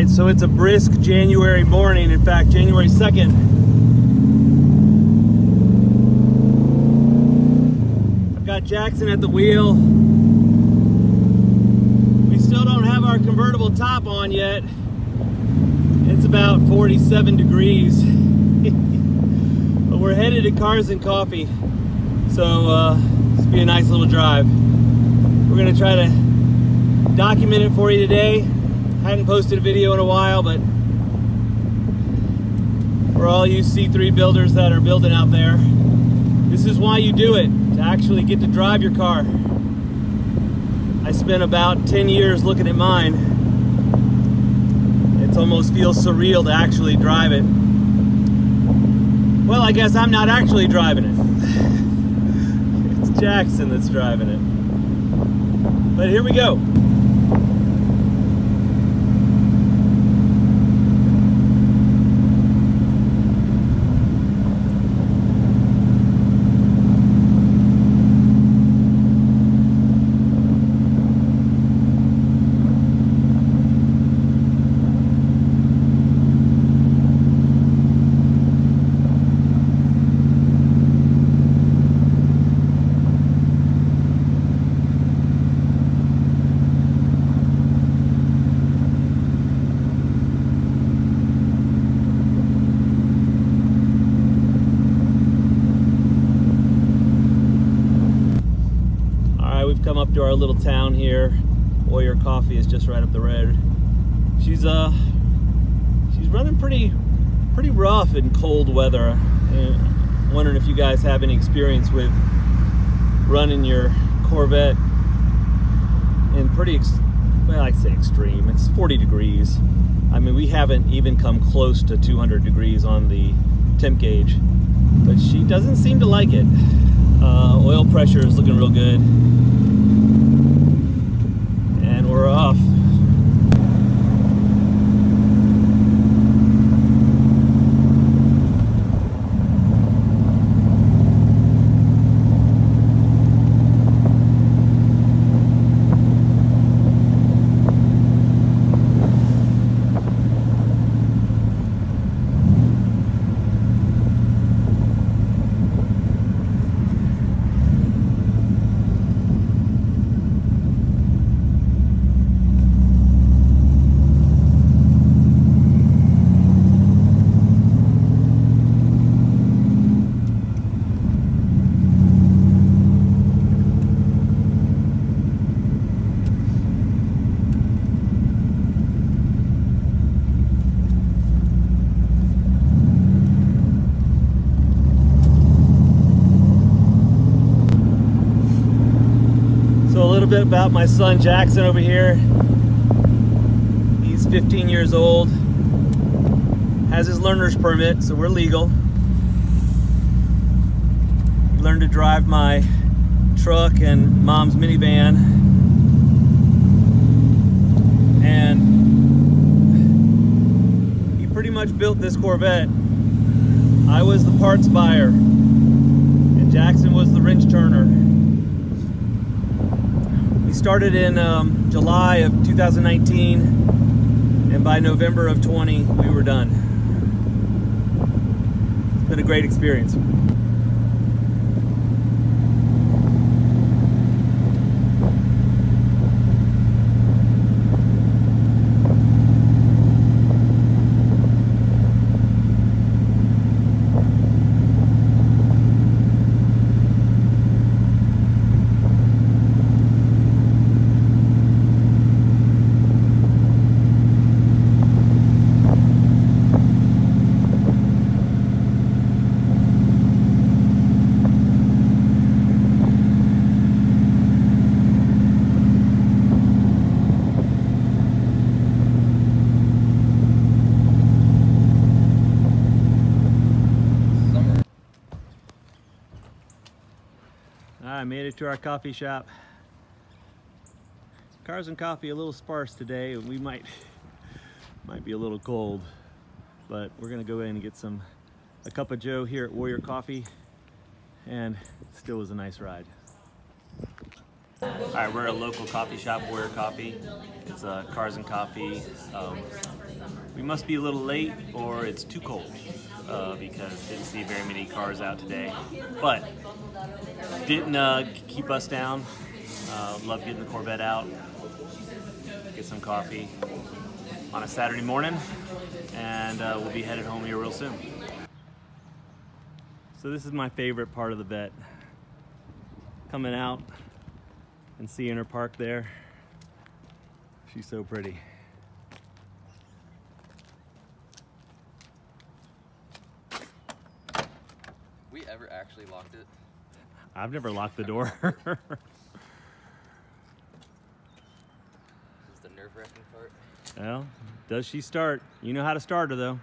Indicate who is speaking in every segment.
Speaker 1: right, so it's a brisk January morning. In fact, January 2nd. I've got Jackson at the wheel. We still don't have our convertible top on yet. It's about 47 degrees. but we're headed to Cars and Coffee. So uh, will be a nice little drive. We're gonna try to document it for you today. Hadn't posted a video in a while, but for all you C3 builders that are building out there, this is why you do it, to actually get to drive your car. I spent about 10 years looking at mine. It almost feels surreal to actually drive it. Well, I guess I'm not actually driving it. it's Jackson that's driving it. But here we go. come up to our little town here. Warrior Coffee is just right up the road. She's uh she's running pretty pretty rough in cold weather. And wondering if you guys have any experience with running your Corvette in pretty well I'd say extreme. It's 40 degrees. I mean we haven't even come close to 200 degrees on the temp gauge, but she doesn't seem to like it. Uh, oil pressure is looking real good we're bit about my son Jackson over here. He's 15 years old, has his learner's permit, so we're legal. He learned to drive my truck and mom's minivan. And he pretty much built this Corvette. I was the parts buyer, and Jackson was the wrench turner. We started in um, July of 2019 and by November of 20 we were done. It's been a great experience. Made it to our coffee shop. Cars and coffee a little sparse today. And we might might be a little cold, but we're gonna go in and get some a cup of Joe here at Warrior Coffee, and still was a nice ride. All right, we're at a local coffee shop, Warrior Coffee. It's uh, Cars and Coffee, um, We must be a little late or it's too cold uh, because didn't see very many cars out today. But didn't uh, keep us down. Uh, love getting the Corvette out, get some coffee on a Saturday morning, and uh, we'll be headed home here real soon. So this is my favorite part of the Vette. Coming out and seeing her parked there. She's so pretty.
Speaker 2: We ever actually locked it?
Speaker 1: I've never locked the door.
Speaker 2: This is the nerve-wracking part.
Speaker 1: well, does she start? You know how to start her though.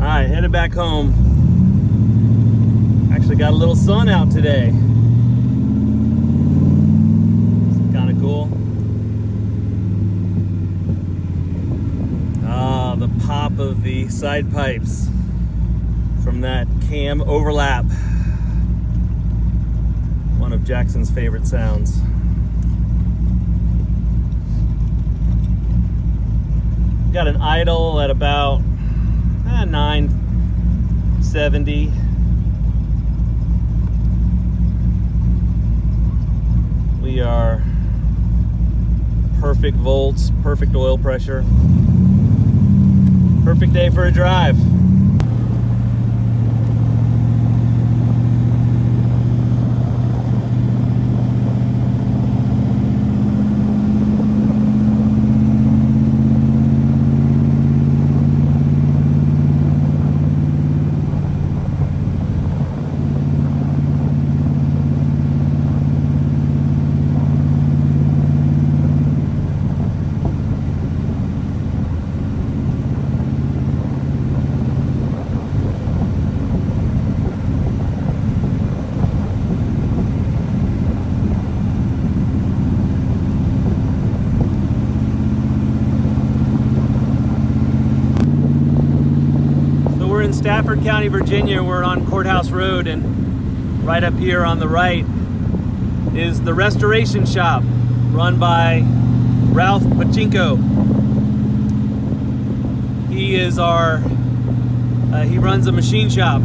Speaker 1: All right, Actually got a little sun out today. Kind of cool. Ah, the pop of the side pipes from that cam overlap. One of Jackson's favorite sounds. Got an idle at about eh, 970. We are perfect volts, perfect oil pressure. Perfect day for a drive. In Stafford County, Virginia. We're on Courthouse Road, and right up here on the right is the restoration shop run by Ralph Pachinko. He is our, uh, he runs a machine shop.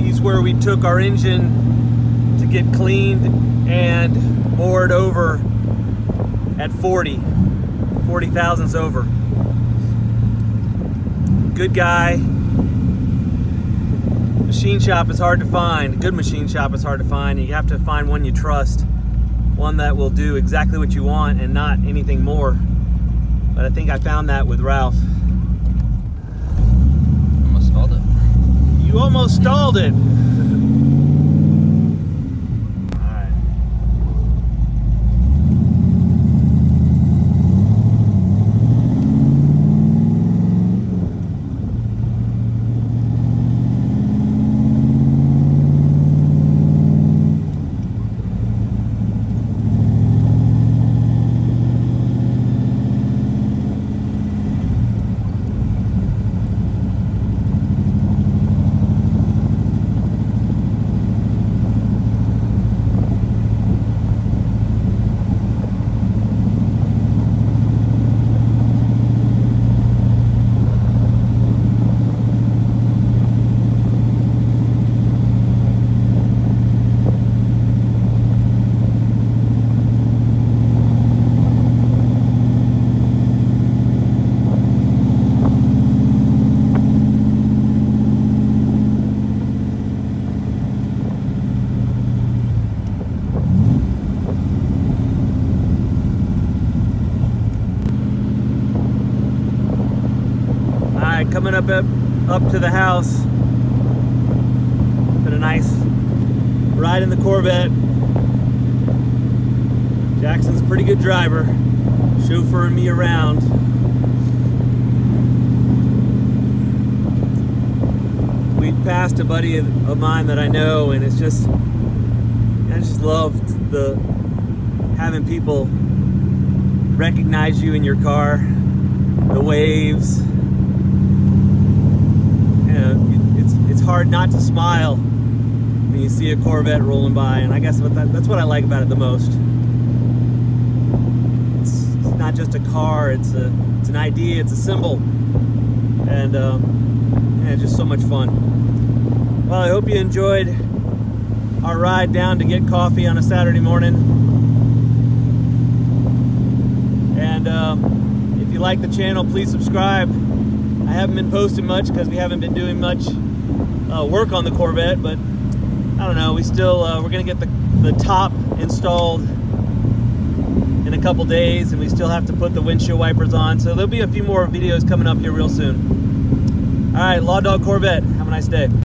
Speaker 1: He's where we took our engine to get cleaned and bored over at 40, 40 thousandths over good guy. Machine shop is hard to find. Good machine shop is hard to find. You have to find one you trust, one that will do exactly what you want and not anything more. But I think I found that with Ralph.
Speaker 2: Almost stalled it.
Speaker 1: You almost stalled it. All right. Coming up up, up to the house. Been a nice ride in the Corvette. Jackson's a pretty good driver, chauffeuring me around. We passed a buddy of, of mine that I know, and it's just I just loved the having people recognize you in your car, the waves. You know, it's it's hard not to smile when you see a Corvette rolling by, and I guess that's what I like about it the most. It's, it's not just a car; it's a it's an idea, it's a symbol, and um, yeah, just so much fun. Well, I hope you enjoyed our ride down to get coffee on a Saturday morning. And um, if you like the channel, please subscribe. I haven't been posting much because we haven't been doing much uh, work on the Corvette, but I don't know. We still uh, we're gonna get the the top installed in a couple days, and we still have to put the windshield wipers on. So there'll be a few more videos coming up here real soon. All right, Law Dog Corvette. Have a nice day.